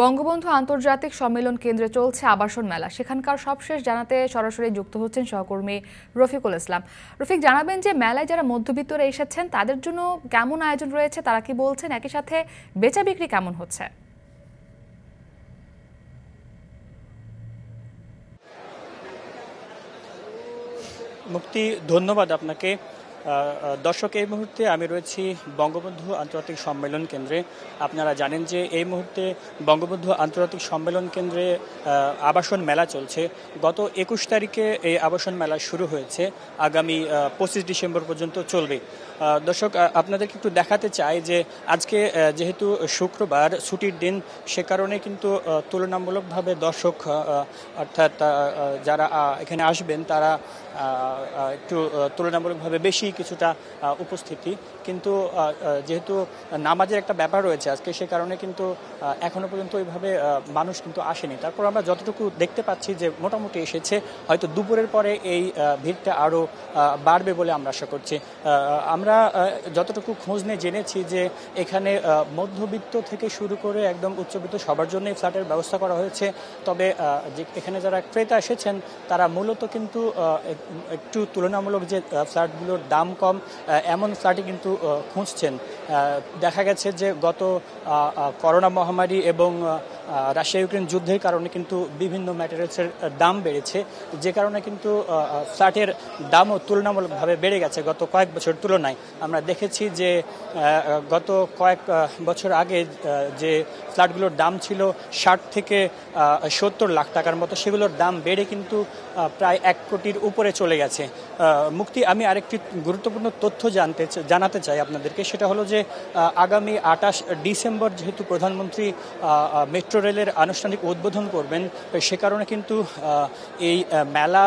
বঙ্গবন্ধু আন্তর্জাতিক সম্মেলন কেন্দ্রে চলছে আবাসন মেলা। সেখানকার সবশেষ জানাতে সরাসরি যুক্ত হচ্ছেন সহকর্মী রফিকুল ইসলাম। রফিক, জানাবেন যে মেলায় যারা মধ্যবিত্তরা এসেছেন, তাদের জন্য কেমন আয়োজন রয়েছে, তারা কি বলছেন? একই সাথে বেচা বিক্রি কেমন হচ্ছে? মুক্তি, ধন্যবাদ আপনাকে। দর্শক, এই মুহূর্তে আমি রয়েছি বঙ্গবন্ধু আন্তর্জাতিক সম্মেলন কেন্দ্রে। আপনারা জানেন যে এই মুহূর্তে বঙ্গবন্ধু আন্তর্জাতিক সম্মেলন কেন্দ্রে আবাসন মেলা চলছে। গত একুশ তারিখে এই আবাসন মেলা শুরু হয়েছে। আগামী পঁচিশ ডিসেম্বর পর্যন্ত চলবে। দর্শক আপনাদেরকে একটু দেখাতে চাই যে আজকে যেহেতু শুক্রবার, ছুটির দিন, সে কারণে কিন্তু তুলনামূলকভাবে দর্শক অর্থাৎ যারা এখানে আসবেন, তারা একটু তুলনামূলকভাবে বেশি কিছুটা উপস্থিতি। কিন্তু যেহেতু নামাজের একটা ব্যাপার রয়েছে আজকে, সে কারণে কিন্তু এখনও পর্যন্ত ওইভাবে মানুষ কিন্তু আসেনি। তারপর আমরা যতটুকু দেখতে পাচ্ছি যে মোটামুটি এসেছে, হয়তো দুপুরের পরে এই ভিড়টা আরও বাড়বে বলে আমরা আশা করছি। আমরা যতটুকু খোঁজ নিয়ে জেনেছি যে এখানে মধ্যবিত্ত থেকে শুরু করে একদম উচ্চবিত্ত সবার জন্যই ফ্ল্যাটের ব্যবস্থা করা হয়েছে। তবে এখানে যারা ক্রেতা এসেছেন, তারা মূলত কিন্তু একটু তুলনামূলক যে ফ্ল্যাটগুলোর দাম কম এমন ফ্ল্যাটই কিন্তু খুঁজছেন। দেখা গেছে যে গত করোনা মহামারী এবং রাশিয়া ইউক্রেন যুদ্ধের কারণে কিন্তু বিভিন্ন ম্যাটেরিয়ালসের দাম বেড়েছে। যে কারণে কিন্তু ফ্ল্যাটের দামও তুলনামূলকভাবে বেড়ে গেছে গত কয়েক বছর তুলনায়। আমরা দেখেছি যে গত কয়েক বছর আগে যে ফ্ল্যাটগুলোর দাম ছিল ষাট থেকে সত্তর লাখ টাকার মতো, সেগুলোর দাম বেড়ে কিন্তু প্রায় এক কোটির উপরে চলে গেছে। মুক্তি, আমি আরেকটি গুরুত্বপূর্ণ তথ্য জানতে জানাতে চাই আপনাদেরকে, সেটা হলো যে আগামী আটাশ ডিসেম্বর যেহেতু প্রধানমন্ত্রী মেট্রো রেলের আনুষ্ঠানিক উদ্বোধন করবেন, সে কারণে কিন্তু এই মেলা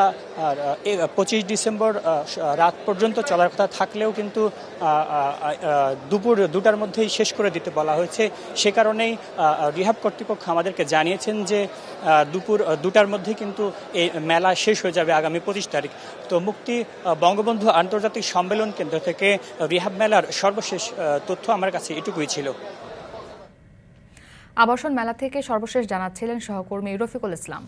পঁচিশ ডিসেম্বর রাত পর্যন্ত চলার কথা থাকলেও কিন্তু দুপুর দুটার মধ্যেই শেষ করে দিতে বলা হয়েছে। সে কারণেই রিহাব কর্তৃপক্ষ আমাদেরকে জানিয়েছেন যে দুপুর দুটার মধ্যে কিন্তু এই মেলা শেষ হয়ে যাবে আগামী পঁচিশ তারিখ। তো মুক্তি বঙ্গবন্ধু আন্তর্জাতিক সম্মেলন কেন্দ্র থেকে রিহাব মেলার সর্বশেষ তথ্য আমার কাছে এটুকুই ছিল। আবাসন মেলা থেকে সর্বশেষ জানাচ্ছিলেন সহকর্মী রফিকুল ইসলাম।